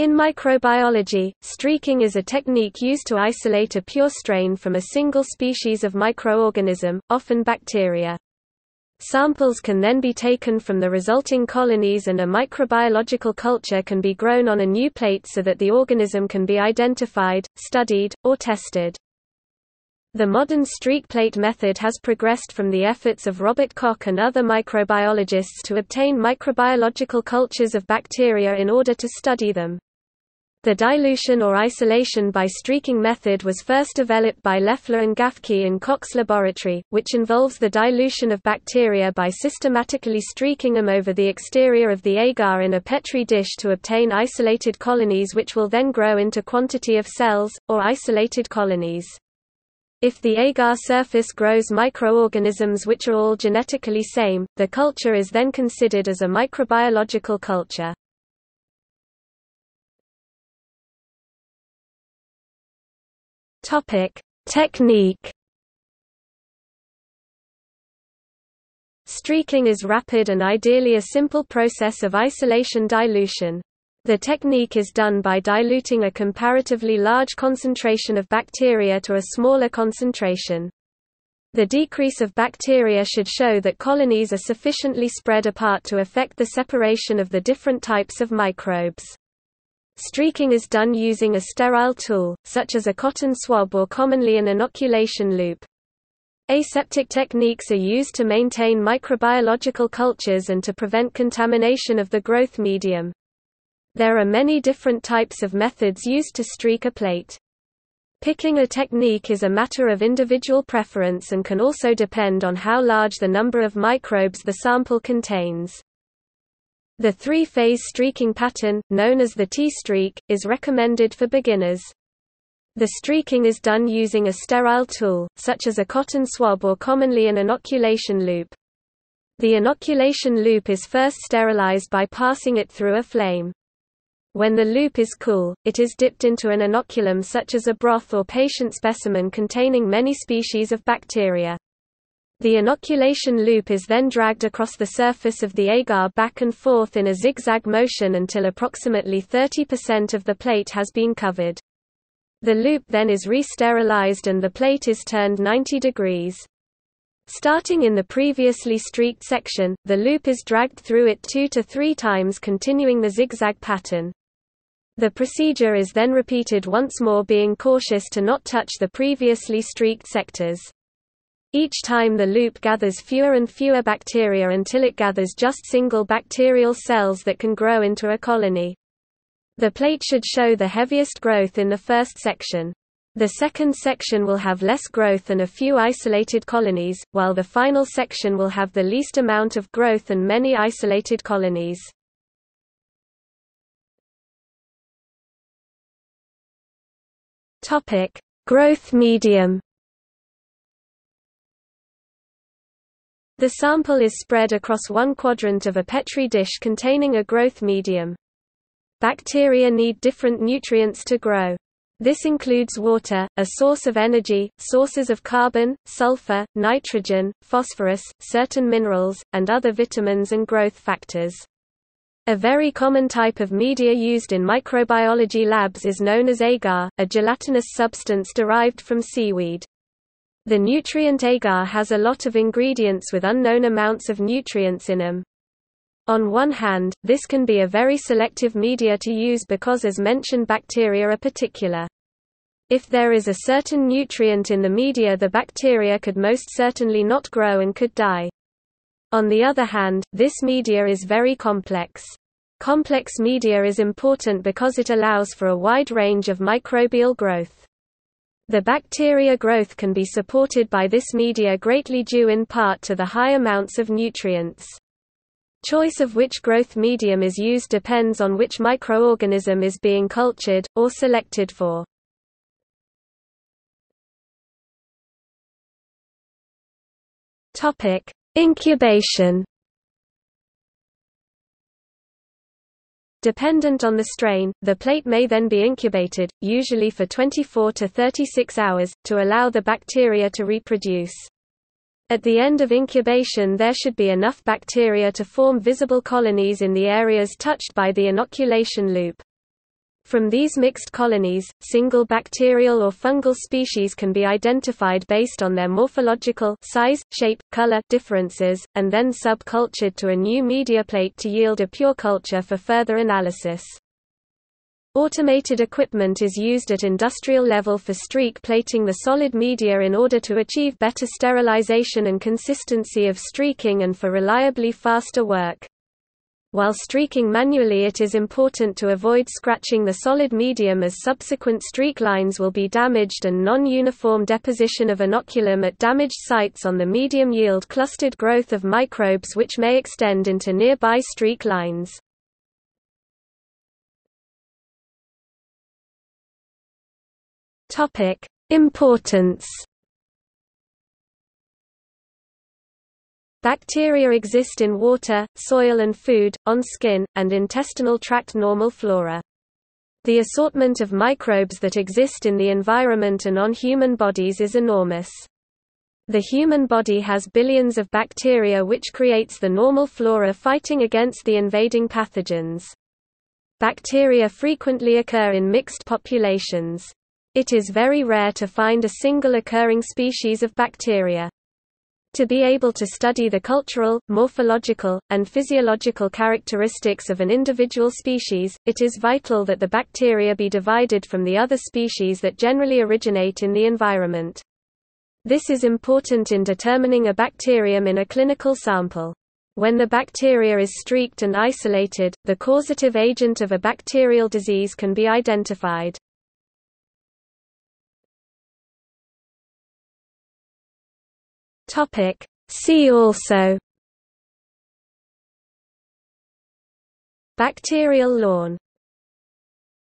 In microbiology, streaking is a technique used to isolate a pure strain from a single species of microorganism, often bacteria. Samples can then be taken from the resulting colonies and a microbiological culture can be grown on a new plate so that the organism can be identified, studied, or tested. The modern streak plate method has progressed from the efforts of Robert Koch and other microbiologists to obtain microbiological cultures of bacteria in order to study them. The dilution or isolation by streaking method was first developed by Loeffler and Gaffky in Koch's laboratory, which involves the dilution of bacteria by systematically streaking them over the exterior of the agar in a Petri dish to obtain isolated colonies which will then grow into quantity of cells, or isolated colonies. If the agar surface grows microorganisms which are all genetically same, the culture is then considered as a microbiological culture. Topic: Technique. Streaking is rapid and ideally a simple process of isolation dilution. The technique is done by diluting a comparatively large concentration of bacteria to a smaller concentration. The decrease of bacteria should show that colonies are sufficiently spread apart to affect the separation of the different types of microbes. Streaking is done using a sterile tool, such as a cotton swab or commonly an inoculation loop. Aseptic techniques are used to maintain microbiological cultures and to prevent contamination of the growth medium. There are many different types of methods used to streak a plate. Picking a technique is a matter of individual preference and can also depend on how large the number of microbes the sample contains. The three-phase streaking pattern, known as the T-streak, is recommended for beginners. The streaking is done using a sterile tool, such as a cotton swab or commonly an inoculation loop. The inoculation loop is first sterilized by passing it through a flame. When the loop is cool, it is dipped into an inoculum such as a broth or patient specimen containing many species of bacteria. The inoculation loop is then dragged across the surface of the agar back and forth in a zigzag motion until approximately 30% of the plate has been covered. The loop then is re-sterilized and the plate is turned 90 degrees. Starting in the previously streaked section, the loop is dragged through it two to three times continuing the zigzag pattern. The procedure is then repeated once more being cautious to not touch the previously streaked sectors. Each time the loop gathers fewer and fewer bacteria until it gathers just single bacterial cells that can grow into a colony. The plate should show the heaviest growth in the first section. The second section will have less growth and a few isolated colonies, while the final section will have the least amount of growth and many isolated colonies. Growth medium The sample is spread across one quadrant of a Petri dish containing a growth medium. Bacteria need different nutrients to grow. This includes water, a source of energy, sources of carbon, sulfur, nitrogen, phosphorus, certain minerals, and other vitamins and growth factors. A very common type of media used in microbiology labs is known as agar, a gelatinous substance derived from seaweed. The nutrient agar has a lot of ingredients with unknown amounts of nutrients in them. On one hand, this can be a very selective media to use because as mentioned bacteria are particular. If there is a certain nutrient in the media the bacteria could most certainly not grow and could die. On the other hand, this media is very complex. Complex media is important because it allows for a wide range of microbial growth. The bacteria growth can be supported by this media greatly due in part to the high amounts of nutrients. Choice of which growth medium is used depends on which microorganism is being cultured, or selected for. Incubation Dependent on the strain, the plate may then be incubated, usually for 24 to 36 hours, to allow the bacteria to reproduce. At the end of incubation there should be enough bacteria to form visible colonies in the areas touched by the inoculation loop. From these mixed colonies, single bacterial or fungal species can be identified based on their morphological size, shape, color differences, and then subcultured to a new media plate to yield a pure culture for further analysis. Automated equipment is used at industrial level for streak plating the solid media in order to achieve better sterilization and consistency of streaking and for reliably faster work. While streaking manually it is important to avoid scratching the solid medium as subsequent streak lines will be damaged and non-uniform deposition of inoculum at damaged sites on the medium yield clustered growth of microbes which may extend into nearby streak lines. Importance Bacteria exist in water, soil and food, on skin, and intestinal tract normal flora. The assortment of microbes that exist in the environment and on human bodies is enormous. The human body has billions of bacteria which creates the normal flora fighting against the invading pathogens. Bacteria frequently occur in mixed populations. It is very rare to find a single occurring species of bacteria. To be able to study the cultural, morphological, and physiological characteristics of an individual species, it is vital that the bacteria be divided from the other species that generally originate in the environment. This is important in determining a bacterium in a clinical sample. When the bacteria is streaked and isolated, the causative agent of a bacterial disease can be identified. Topic. See also. Bacterial lawn